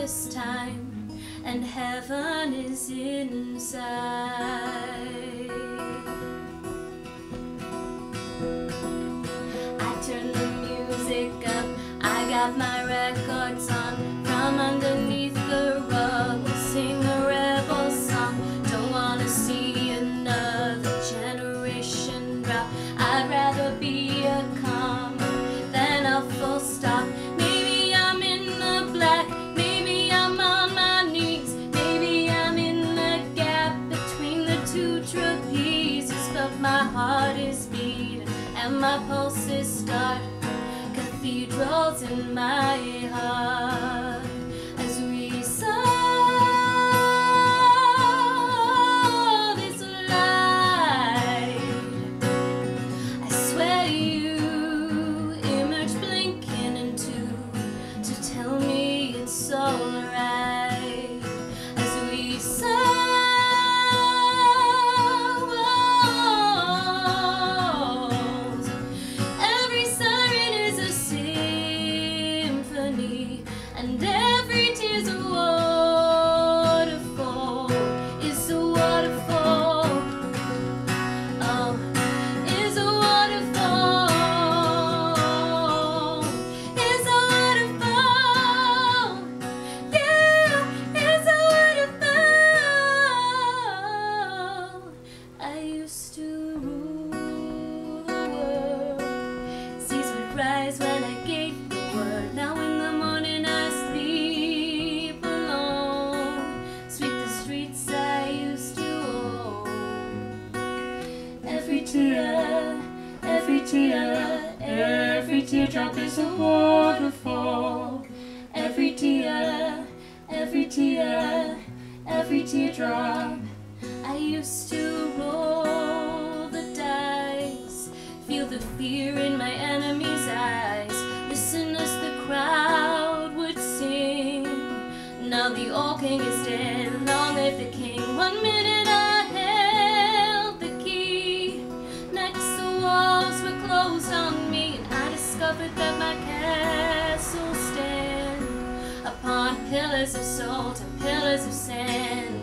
this time, and heaven is inside. I turn the music up, I got my records on from underneath the rug. beat and my pulses start cathedrals in my heart. every teardrop is a waterfall. Every tear, every tear, every teardrop. I used to roll the dice, feel the fear in my enemy's eyes, listen as the crowd would sing. Now the old king is dead. discovered that my castle stands upon pillars of salt and pillars of sand.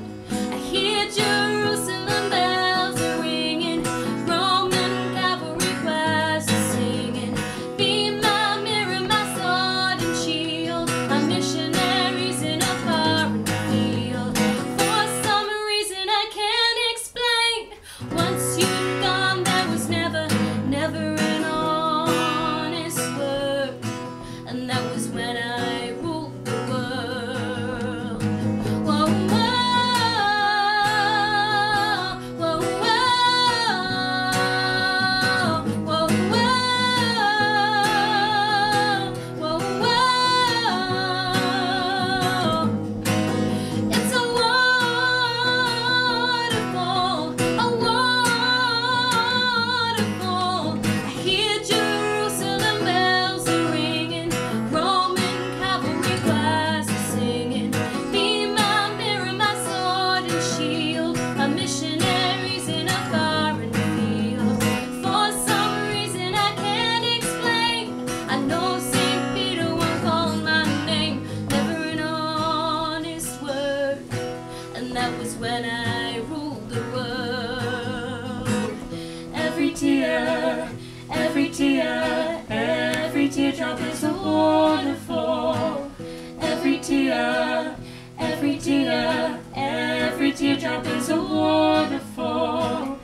tear, every teardrop is a waterfall. Every tear, every tear, every teardrop is a waterfall.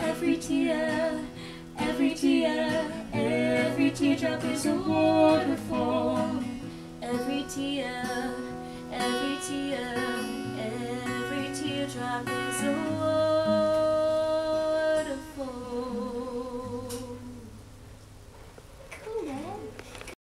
Every tear, every tear, every teardrop is a waterfall. Every tear, every tear, every teardrop is a. wonderful.